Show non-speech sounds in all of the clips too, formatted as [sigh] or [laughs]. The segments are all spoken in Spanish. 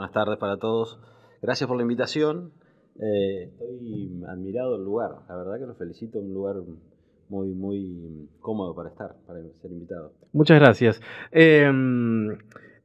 Buenas tardes para todos. Gracias por la invitación. Eh, estoy admirado del lugar. La verdad que los felicito. Un lugar muy, muy cómodo para estar, para ser invitado. Muchas gracias. Em,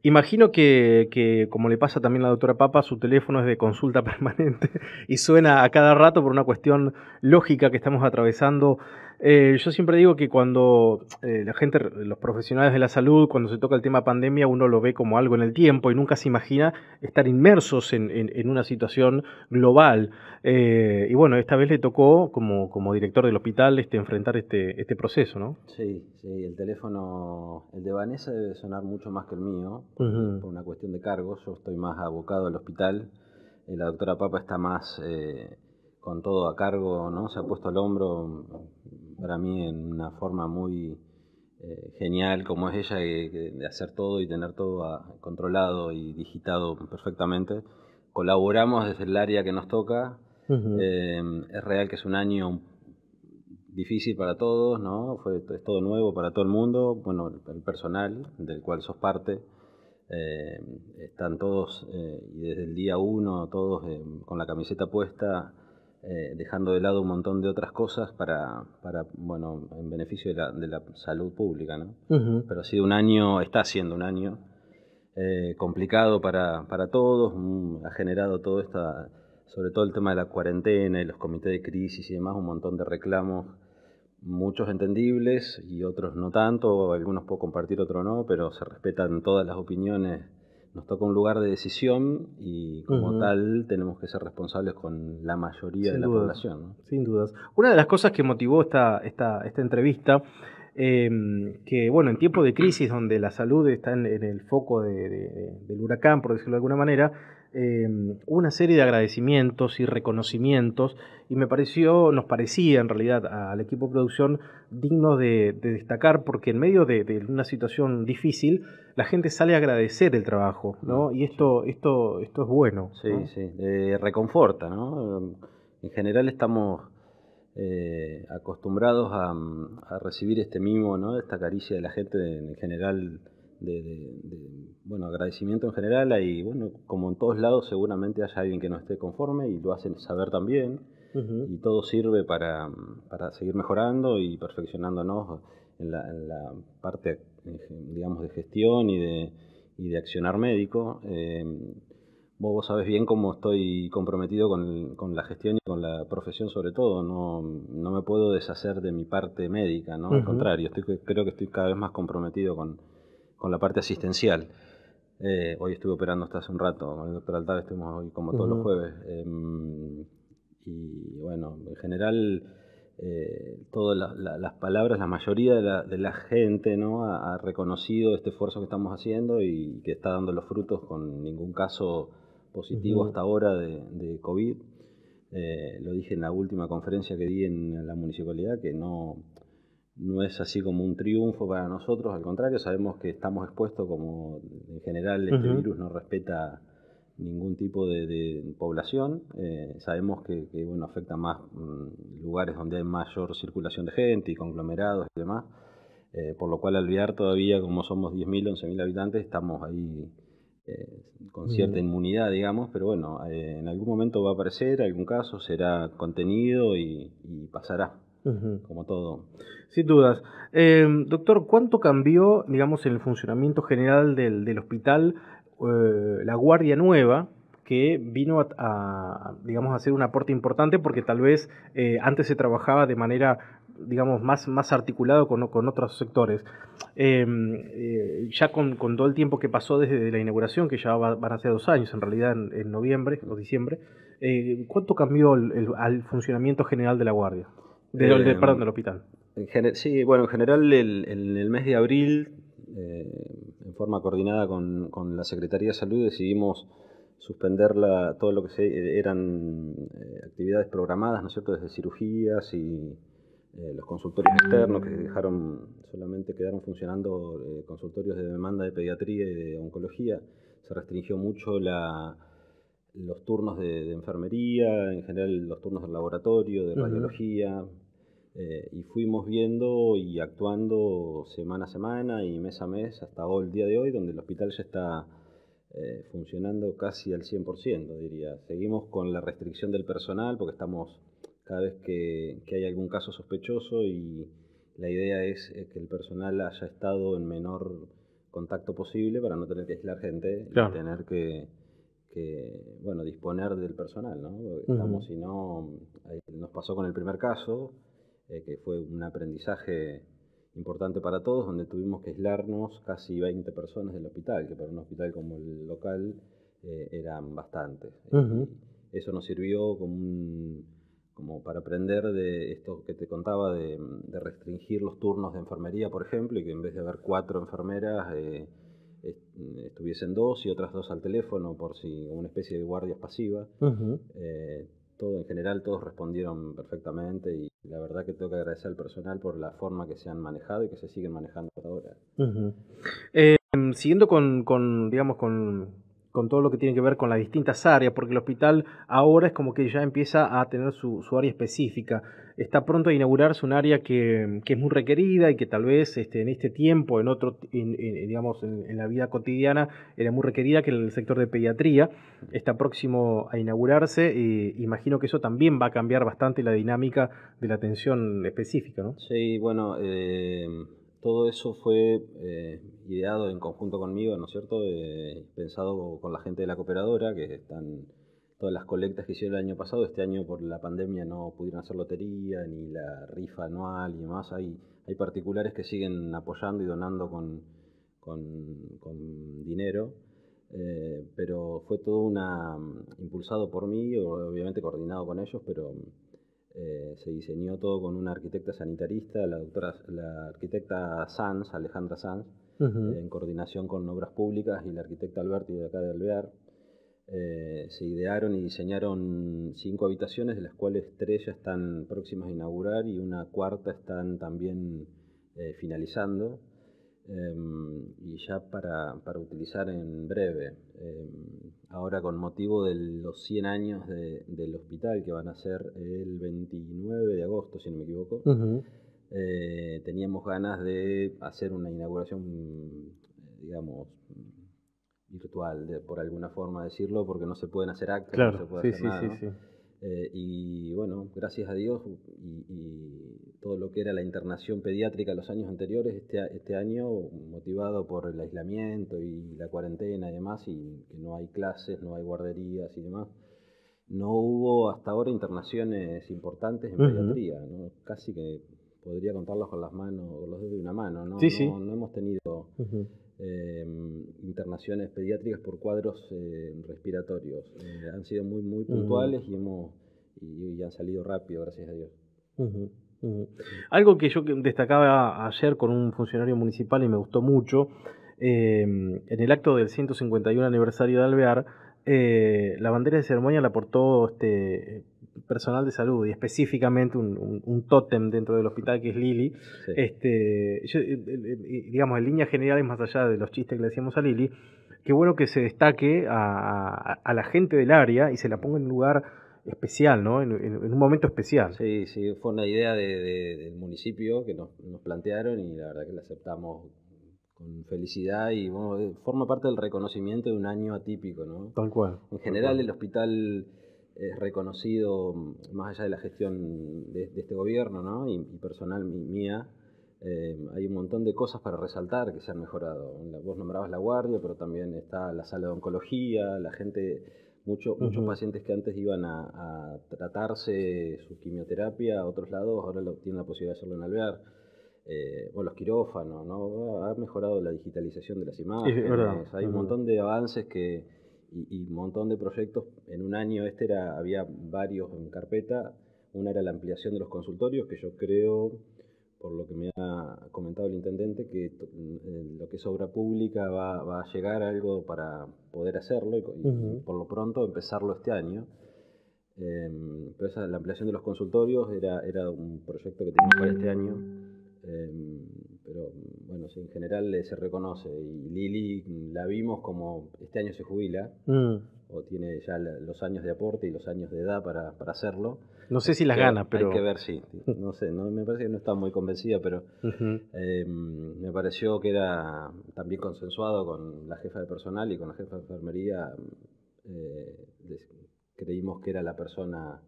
imagino que, que, como le pasa también a la doctora Papa, su teléfono es de consulta [laughs] permanente y suena a cada rato por una cuestión lógica que estamos atravesando eh, yo siempre digo que cuando eh, la gente, los profesionales de la salud, cuando se toca el tema pandemia, uno lo ve como algo en el tiempo y nunca se imagina estar inmersos en, una situación global. Eh, y bueno, esta vez le tocó, como, como director del hospital, este, enfrentar este, este proceso, ¿no? Sí, sí, el teléfono, el de Vanessa debe sonar mucho más que el mío, por, una cuestión de cargos. Yo estoy más abocado al hospital. la doctora Papa está más con todo a cargo, ¿no? Se ha puesto al hombro para mí en una forma muy eh, genial como es ella de hacer todo y tener todo controlado y digitado perfectamente. Colaboramos desde el área que nos toca. Eh, es real que es un año difícil para todos, ¿no? Fue, es todo nuevo para todo el mundo. Bueno, el personal del cual sos parte. Eh, están todos, y desde el día uno, todos con la camiseta puesta, eh, dejando de lado un montón de otras cosas para, para bueno, en beneficio de la, de la salud pública, ¿no? Pero ha sido un año, está siendo un año eh, complicado para, para todos, ha generado todo esto, sobre todo el tema de la cuarentena y los comités de crisis y demás, un montón de reclamos, muchos entendibles y otros no tanto, algunos puedo compartir, otros no, pero se respetan todas las opiniones nos toca un lugar de decisión y como tal tenemos que ser responsables con la mayoría de la población. Sin dudas. Una de las cosas que motivó esta, esta, esta entrevista, em, que bueno, en tiempos de crisis donde la salud está en, el foco del huracán, por decirlo de alguna manera, Em, una serie de agradecimientos y reconocimientos y me pareció, nos parecía en realidad al equipo de producción digno de, destacar porque en medio de, una situación difícil la gente sale a agradecer el trabajo, ¿no? Y esto, esto, esto es bueno. Sí, sí, reconforta, ¿no? En general estamos eh, acostumbrados a, a, recibir este mimo, ¿no? Esta caricia de la gente en general de, bueno, agradecimiento en general. y bueno, como en todos lados, seguramente haya alguien que no esté conforme y lo hacen saber también. Y todo sirve para, para, seguir mejorando y perfeccionándonos en la, en la parte, digamos, de gestión y de, y de accionar médico. Eh, vos, sabés bien cómo estoy comprometido con, con, la gestión y con la profesión sobre todo. No, no me puedo deshacer de mi parte médica, ¿no? Al contrario, estoy, creo que estoy cada vez más comprometido con, con la parte asistencial. Eh, hoy estuve operando hasta hace un rato, con el doctor Altave estuvimos hoy como todos los jueves. Em, y bueno, en general, eh, todas las palabras, la mayoría de la, gente ¿no? Ha, reconocido este esfuerzo que estamos haciendo y que está dando los frutos con ningún caso positivo hasta ahora de, COVID. Eh, lo dije en la última conferencia que di en la municipalidad, que no, no es así como un triunfo para nosotros, al contrario, sabemos que estamos expuestos como en general este virus no respeta ningún tipo de, población, eh, sabemos que, bueno, afecta más mm, lugares donde hay mayor circulación de gente y conglomerados y demás, eh, por lo cual al viar todavía como somos 10.000, 11.000 habitantes, estamos ahí eh, con cierta inmunidad, digamos, pero bueno, en algún momento va a aparecer, algún caso será contenido y pasará como todo. Sin dudas. Em, doctor, ¿cuánto cambió, digamos, el funcionamiento general del, hospital eh, la Guardia Nueva? que vino a, digamos, a hacer un aporte importante porque tal vez eh, antes se trabajaba de manera digamos, más, más articulado con, con otros sectores. Em, eh, ya con, todo el tiempo que pasó desde la inauguración, que ya van a ser dos años, en realidad en, noviembre o diciembre, ¿cuánto cambió el, el, funcionamiento general de la Guardia? De, eh, perdón, del hospital. sí, bueno, en general en el, mes de abril, eh, en forma coordinada con, la Secretaría de Salud, decidimos suspender todo lo que eran eh, actividades programadas, ¿no es cierto?, desde cirugías y los consultorios externos que dejaron, solamente quedaron funcionando consultorios de demanda de pediatría y de oncología. Se restringió mucho la, los turnos de, enfermería, en general los turnos del laboratorio, de radiología, eh, y fuimos viendo y actuando semana a semana y mes a mes hasta el día de hoy, donde el hospital ya está eh, funcionando casi al 100%, diría. Seguimos con la restricción del personal porque estamos cada vez que, que hay algún caso sospechoso y la idea es eh, que el personal haya estado en menor contacto posible para no tener que aislar gente y tener que, bueno, disponer del personal, ¿no? Estamos, si no, nos pasó con el primer caso, eh, que fue un aprendizaje importante para todos, donde tuvimos que aislarnos casi 20 personas del hospital, que para un hospital como el local eh, eran bastantes. Eso nos sirvió como un como para aprender de esto que te contaba, de, restringir los turnos de enfermería, por ejemplo, y que en vez de haber cuatro enfermeras eh, estuviesen dos y otras dos al teléfono, por si una especie de guardia pasiva. Eh, todo en general, todos respondieron perfectamente y la verdad que tengo que agradecer al personal por la forma que se han manejado y que se siguen manejando hasta ahora. Eh, siguiendo con, con, digamos, con con todo lo que tiene que ver con las distintas áreas, porque el hospital ahora es como que ya empieza a tener su, área específica. Está pronto a inaugurarse un área que, es muy requerida y que tal vez este, en este tiempo, en otro, digamos, en, la vida cotidiana, era muy requerida, que el sector de pediatría está próximo a inaugurarse. y imagino que eso también va a cambiar bastante la dinámica de la atención específica, ¿no? Sí, bueno, eh, todo eso fue eh, ideado en conjunto conmigo, ¿no es cierto? Eh, pensado con la gente de la cooperadora, que están todas las colectas que hicieron el año pasado, este año por la pandemia no pudieron hacer lotería, ni la rifa anual y demás. Hay, hay particulares que siguen apoyando y donando con, con, dinero. Eh, pero fue todo una impulsado por mí, obviamente coordinado con ellos, pero eh, se diseñó todo con una arquitecta sanitarista, la doctora, la arquitecta Sanz, Alejandra Sanz, en coordinación con Obras Públicas y la arquitecta Alberti de acá de Alvear. Eh, se idearon y diseñaron cinco habitaciones, de las cuales tres ya están próximas a inaugurar y una cuarta están también eh, finalizando. Em, y ya para, para, utilizar en breve. Em, ahora con motivo de los 100 años del hospital, que van a ser el 29 de agosto, si no me equivoco, eh, teníamos ganas de hacer una inauguración, digamos, virtual, por alguna forma decirlo, porque no se pueden hacer actos, no se puede hacer nada, eh, y bueno, gracias a Dios y, todo lo que era la internación pediátrica los años anteriores, este, este año, motivado por el aislamiento y la cuarentena y demás, y que no hay clases, no hay guarderías y demás, no hubo hasta ahora internaciones importantes en pediatría, casi que podría contarlos con las manos, con los dedos de una mano, no, no, hemos tenido... Em, internaciones pediátricas por cuadros eh, respiratorios. Eh, han sido muy, muy puntuales y, hemos, y, han salido rápido, gracias a Dios. Algo que yo destacaba ayer con un funcionario municipal y me gustó mucho, em, en el acto del 151 aniversario de Alvear, eh, la bandera de ceremonia la portó este personal de salud y específicamente un, un, tótem dentro del hospital que es Lili. Este, digamos, en líneas generales, más allá de los chistes que le decíamos a Lili, qué bueno que se destaque a, la gente del área y se la ponga en un lugar especial, ¿no? En, un momento especial. Sí, sí, fue una idea del municipio que nos, plantearon y la verdad que la aceptamos con felicidad y bueno, forma parte del reconocimiento de un año atípico, ¿no? Tal cual. En general el hospital es reconocido, más allá de la gestión de, este gobierno ¿no? y, personal mía, eh, hay un montón de cosas para resaltar que se han mejorado. Vos nombrabas la guardia, pero también está la sala de oncología, la gente, muchos pacientes que antes iban a, tratarse su quimioterapia a otros lados, ahora lo, tienen la posibilidad de hacerlo en Alvear. Eh, o los quirófanos, ¿no? Ha mejorado la digitalización de las imágenes, hay un montón de avances que, y, un montón de proyectos. En un año este era, había varios en carpeta. Una era la ampliación de los consultorios, que yo creo, por lo que me ha comentado el intendente, que mm, lo que es obra pública va, a llegar a algo para poder hacerlo y, por lo pronto empezarlo este año. Eh, pero esa, la ampliación de los consultorios era, era un proyecto que teníamos para este año. Em, pero bueno, en general se reconoce. Y Lili la vimos como este año se jubila. Mm. o tiene ya los años de aporte y los años de edad para, para hacerlo. No sé si las gana, pero... Hay que ver, sí. No sé, no, me parece que no está muy convencida, pero em, me pareció que era también consensuado con la jefa de personal y con la jefa de enfermería. Eh, creímos que era la persona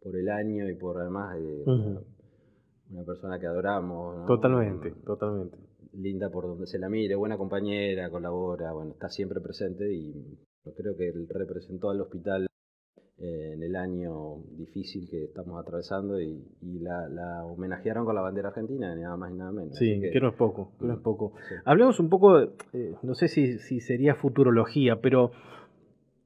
por el año y por además eh, una, persona que adoramos. Totalmente, totalmente. Linda por donde se la mire, buena compañera, colabora, bueno, está siempre presente y creo que representó al hospital eh, en el año difícil que estamos atravesando y, la, homenajearon con la bandera argentina, nada más ni nada menos. Sí, que, no es poco, no es mm, poco. Hablemos un poco, eh, no sé si, sería futurología, pero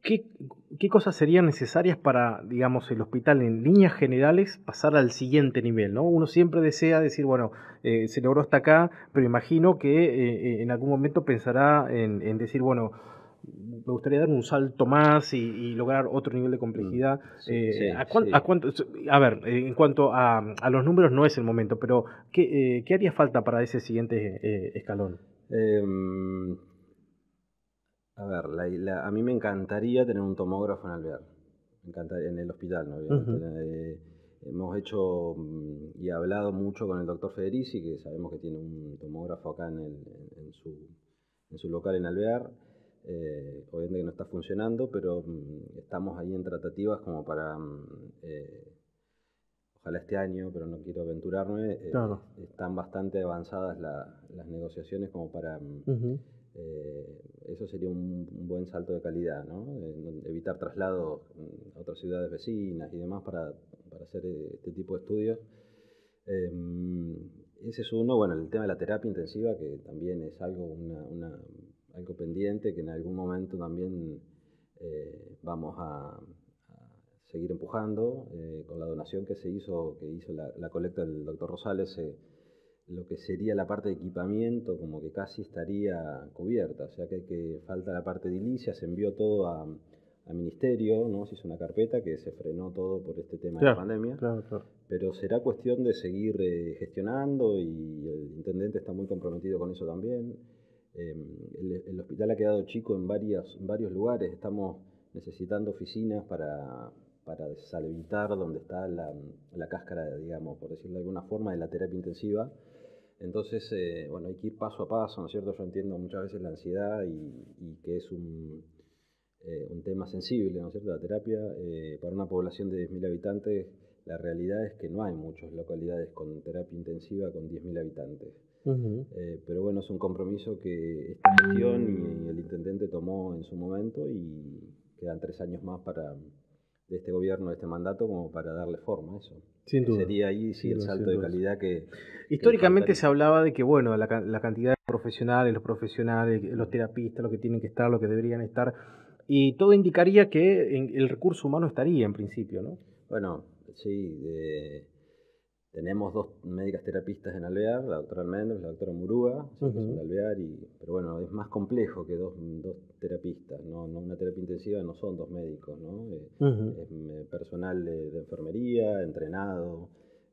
¿qué, cosas serían necesarias para, digamos, el hospital en líneas generales pasar al siguiente nivel? ¿no? Uno siempre desea decir, bueno, eh, se logró hasta acá, pero imagino que en algún momento pensará en decir, bueno, me gustaría dar un salto más y, lograr otro nivel de complejidad. Mm, eh, a, cuánto, a, ver, en cuanto a, los números no es el momento, pero ¿qué, eh, haría falta para ese siguiente eh, escalón? A ver, a mí me encantaría tener un tomógrafo en Alvear, en el hospital, hemos hecho mm, y hablado mucho con el doctor Federici, que sabemos que tiene un tomógrafo acá en, en, su, en su local en Alvear. Eh, obviamente que no está funcionando, pero mm, estamos ahí en tratativas como para, mm, eh, ojalá este año, pero no quiero aventurarme, eh, están bastante avanzadas las negociaciones como para... Mm, eso sería un, buen salto de calidad, ¿no? evitar traslados a otras ciudades vecinas y demás para, para hacer este tipo de estudios. ese es uno, bueno, el tema de la terapia intensiva, que también es algo, una algo pendiente que en algún momento también eh, vamos a, seguir empujando. Eh, con la donación que se hizo, que hizo la, colecta del doctor Rosales, eh, lo que sería la parte de equipamiento como que casi estaría cubierta, o sea que, que falta la parte de ilicia, se envió todo a, ministerio, ¿no? se hizo una carpeta que se frenó todo por este tema de la pandemia, pero será cuestión de seguir gestionando y el intendente está muy comprometido con eso también. Em, el, hospital ha quedado chico en, varios lugares, estamos necesitando oficinas para, para desalimentar donde está la, cáscara, digamos, por decirlo de alguna forma, de la terapia intensiva. Entonces, eh, bueno, hay que ir paso a paso, ¿no es cierto? Yo entiendo muchas veces la ansiedad y, que es un, eh, un, tema sensible, ¿no es cierto? La terapia, eh, para una población de 10.000 habitantes, la realidad es que no hay muchas localidades con terapia intensiva con 10.000 habitantes. Eh, pero bueno, es un compromiso que esta gestión y el intendente tomó en su momento y quedan tres años más para de este gobierno, de este mandato, como para darle forma a eso. Sin duda. Sería ahí sí el salto de calidad que... Históricamente se hablaba de que, bueno, la, cantidad de profesionales, los profesionales, los terapistas, los que tienen que estar, los que deberían estar, y todo indicaría que el recurso humano estaría en principio, ¿no? Bueno, sí, tenemos dos médicas terapistas en Alvear, la doctora Almendros, la doctora Murúa, son Alvear, y, pero bueno, es más complejo que dos, dos terapistas, ¿no? ¿no? Una terapia intensiva no son dos médicos, ¿no? Eh, es eh, personal de, enfermería, entrenado,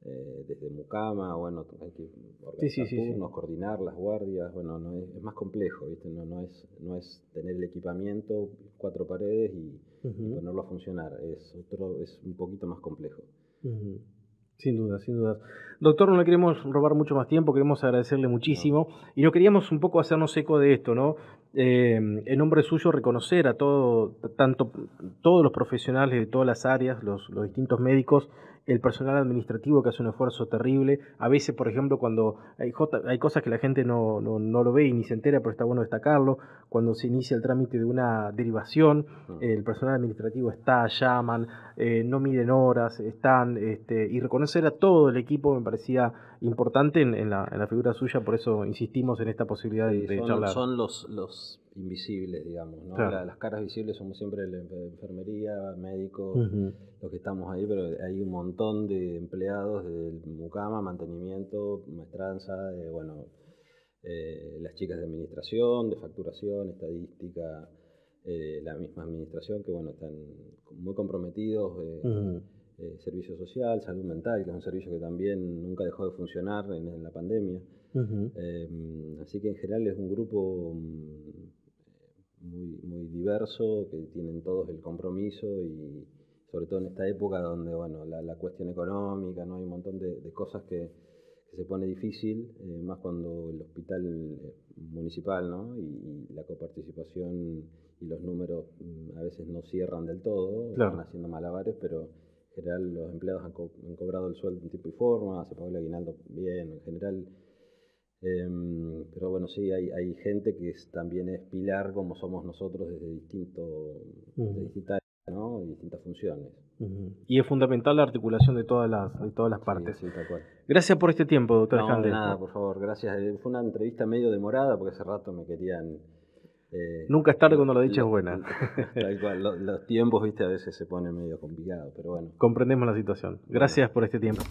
eh, desde mucama, bueno, hay que organizar turnos, coordinar las guardias, bueno, no es, es, más complejo, ¿viste? No, no, es, no es tener el equipamiento, cuatro paredes y, ponerlo a funcionar, es, otro, es un poquito más complejo. Sin duda, sin duda. Doctor, no le queremos robar mucho más tiempo, queremos agradecerle muchísimo y no queríamos un poco hacernos eco de esto, ¿no? Eh, en nombre suyo reconocer a todo, tanto todos los profesionales de todas las áreas, los, los distintos médicos, el personal administrativo que hace un esfuerzo terrible. A veces, por ejemplo, cuando hay, hay cosas que la gente no, no, no, lo ve y ni se entera, pero está bueno destacarlo. Cuando se inicia el trámite de una derivación, mm. el personal administrativo está, llaman, eh, no miden horas, están, este, y reconocer a todo el equipo me parecía importante en, la, en la, figura suya, por eso insistimos en esta posibilidad de, son, charlar. Son los, los invisibles, digamos, ¿no? las caras visibles somos siempre la enfermería, médicos, los que estamos ahí, pero hay un montón de empleados del Mucama, mantenimiento, maestranza, bueno, eh, las chicas de administración, de facturación, estadística, eh, la misma administración que bueno están muy comprometidos eh, eh, servicio social, salud mental, que es un servicio que también nunca dejó de funcionar en, la pandemia. Em, así que en general es un grupo mm, muy, muy diverso, que tienen todos el compromiso y sobre todo en esta época donde, bueno, la, cuestión económica, ¿no? Hay un montón de, cosas que, se pone difícil, eh, más cuando el hospital eh, municipal, ¿no? Y, la coparticipación y los números mm, a veces no cierran del todo, están haciendo malabares, pero en general los empleados han, cobrado el sueldo en tiempo y forma, se pagó el aguinaldo bien, en general Em, pero bueno, sí, hay, hay gente que también es pilar como somos nosotros desde distintos, ¿no? distintas funciones. Y es fundamental la articulación de todas las, de todas las partes. Gracias por este tiempo, doctor no, nada, por favor, gracias. Eh, fue una entrevista medio demorada porque hace rato me querían... Eh, Nunca es tarde cuando la dicha es buena. [laughs] Tal cual, los, los tiempos, viste, a veces se ponen medio complicados, pero bueno. Comprendemos la situación. Gracias por este tiempo.